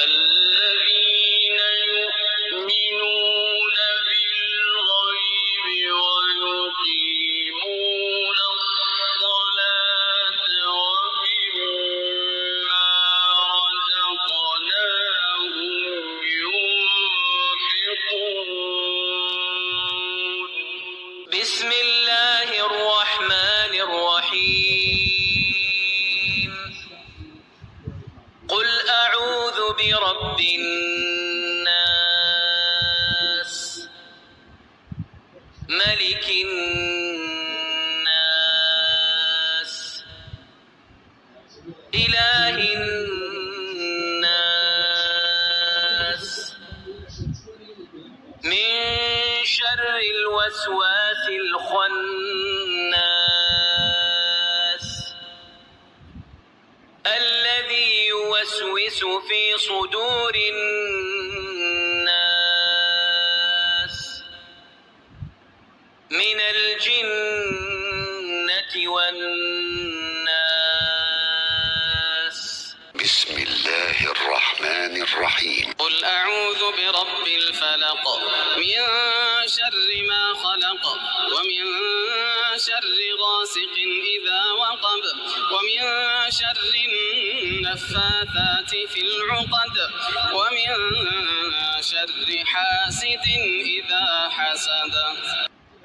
للمتقين الناس. إله الناس. من شر الوسواس الخناس. الذي يوسوس في صدور الناس. من الجنة والناس. بسم الله الرحمن الرحيم. قل أعوذ برب الفلق. من شر ما خلق ومن شر غاسق إذا وقب ومن شر النفاثات في العقد ومن شر حاسد إذا حسد.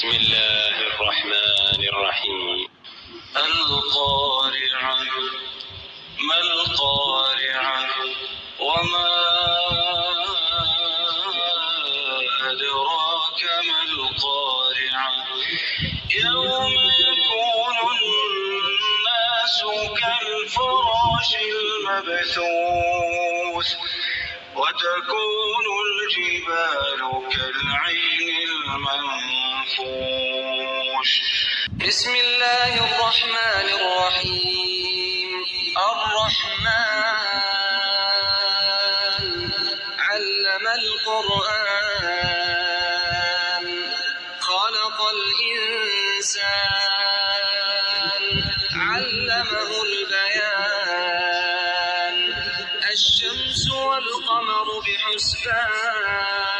بسم الله الرحمن الرحيم. القارعة ما القارعة؟ وما أدراك ما القارعة؟ يوم يكون الناس كالفراش المبثوث وتكون الجبال كالعين المنفوش بسم الله الرحمن الرحيم. الرحمن علم القرآن. خلق الإنسان. علمه البيان. الشمس والقمر بحسبان.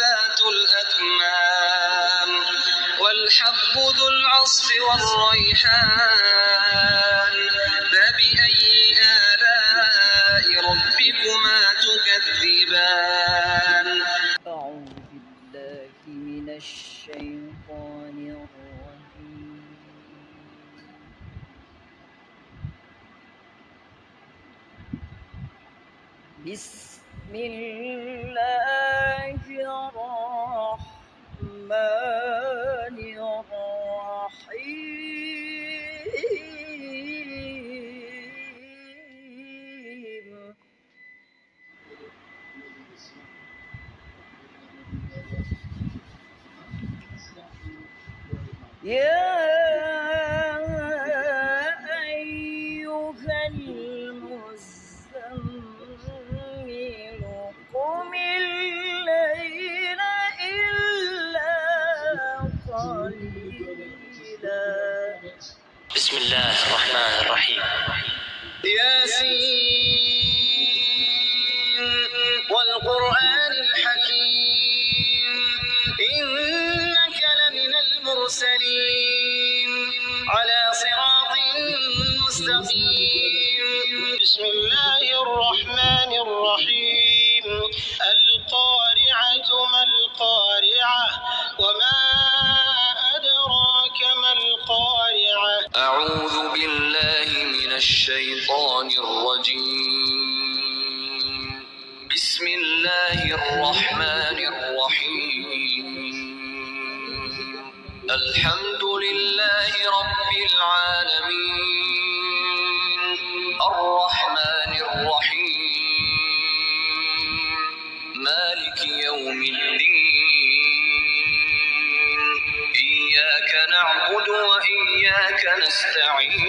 ذات الأكمام والحب ذو العصف والريحان فبأي آلاء ربكما تكذبان؟ أعوذ بالله من الشيطان بسم الله يا أيها المزمل قم الليل إلا قليلا. بسم الله الرحمن الرحيم. ياسين مستقيم بسم الله الرحمن الرحيم. القارعة ما القارعة وما أدراك ما القارعة. أعوذ بالله من الشيطان الرجيم. بسم الله الرحمن الرحيم. الحمد نستعين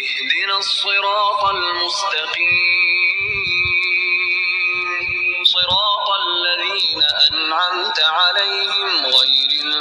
اهدنا الصراط المستقيم. صراط الذين أنعمت عليهم غير